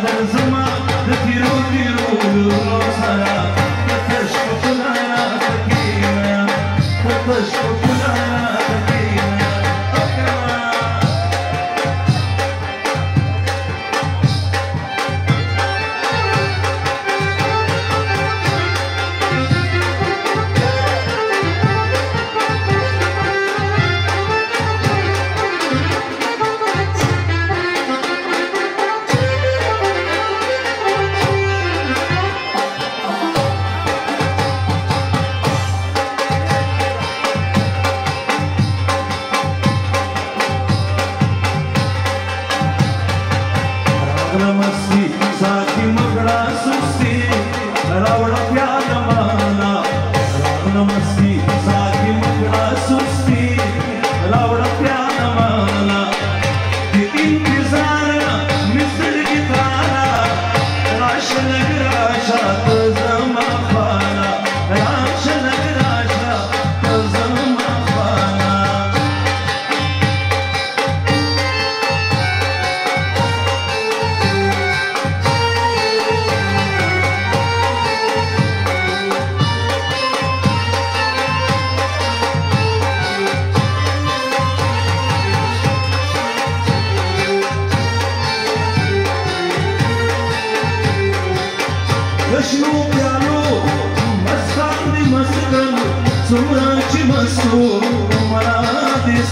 Brothers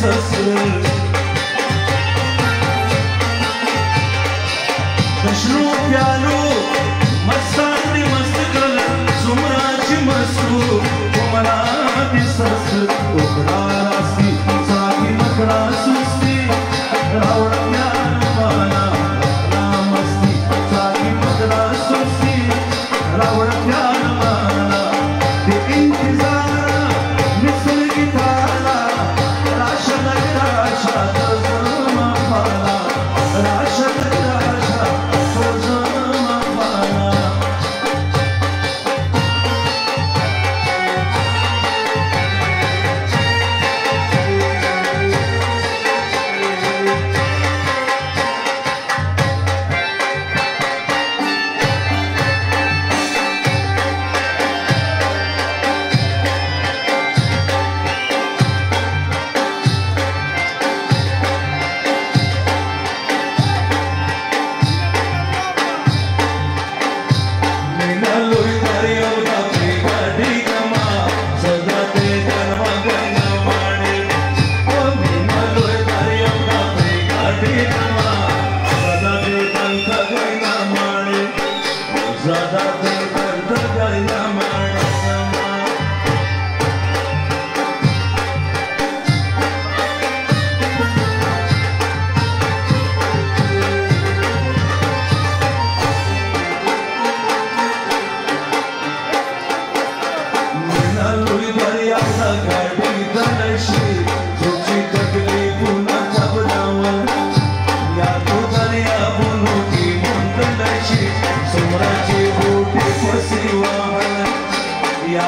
so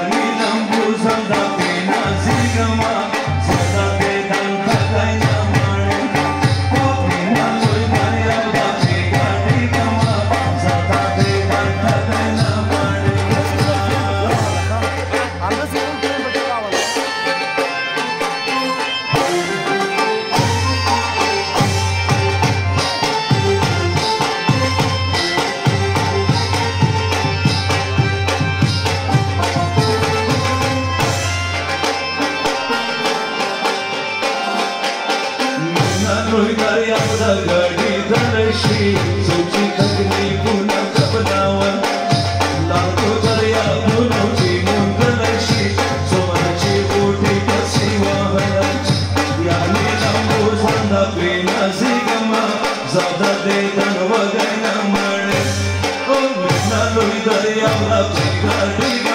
Carmina Musandati I believe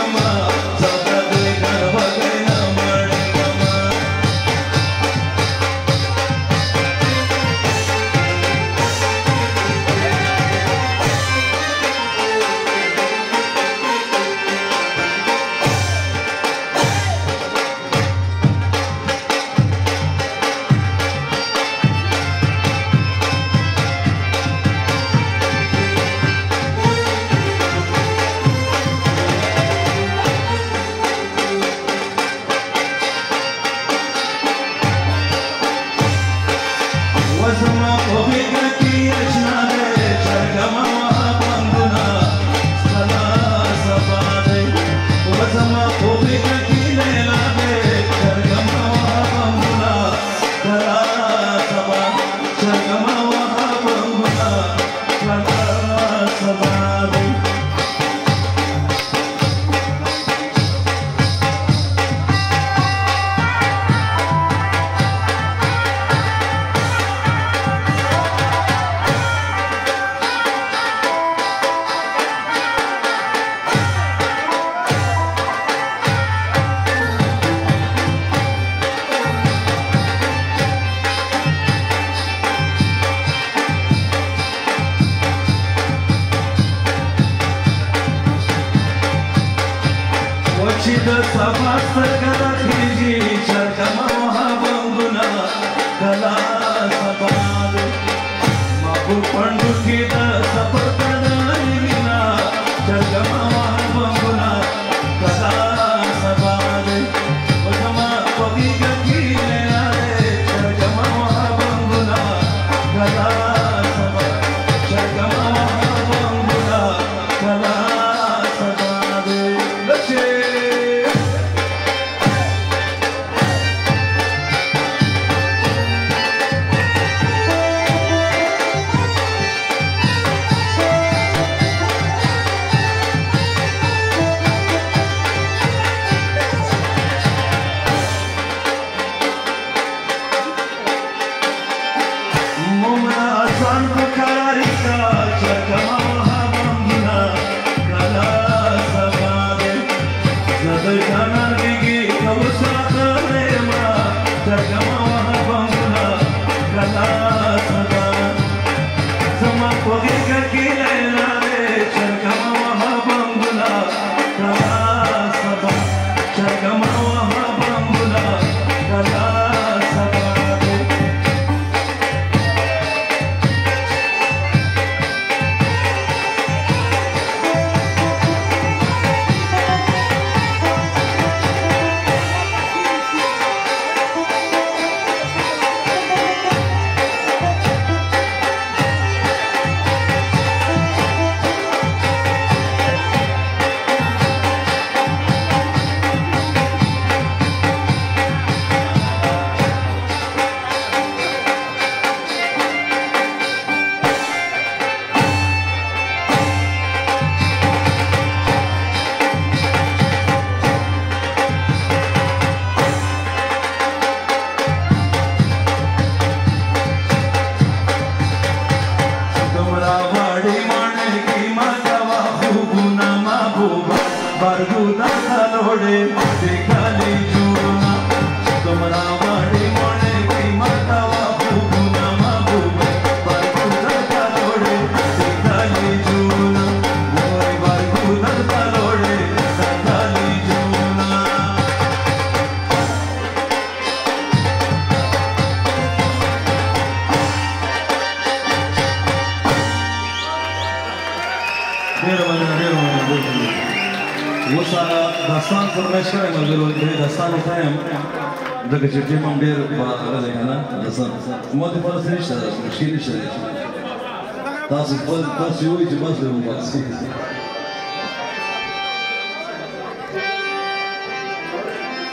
Sabah sakana kiri çarkama اوس هغه داستان فرمایش کړی مګر دې داستان وخایم ځکه چې ټیم هم ډېر هغه دی که نه داستان ما دې پاره څه نشته مشکل نشته تاسو خپل تاسو وایئ چې بس به وباسئ